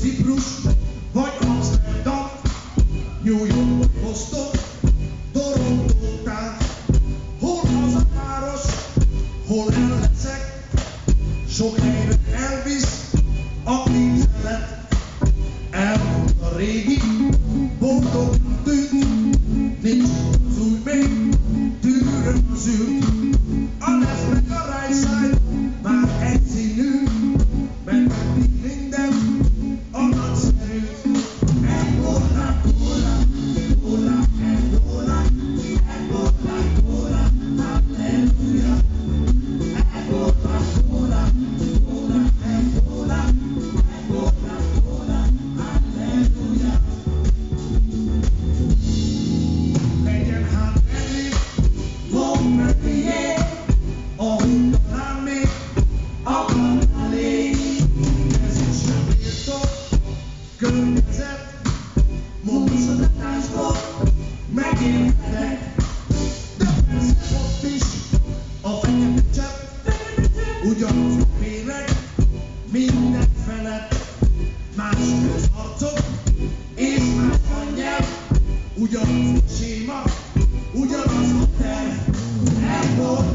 Ciprus, vagy Amsterdam, New York, Boston, Toronto, tehát hol az a város, hol el leszek, sok helyre elvisz a képzelet, elmúlt a régi, boldog tűnt, nincs az új még, tűröm az ült. környezet, morzsadatásból megérhetek. De persze ott is a fekete csepp, ugyanaz a méreg, minden felett. Más az arcok, és más a nyelv, ugyanaz a séma, ugyanaz a terv. Elból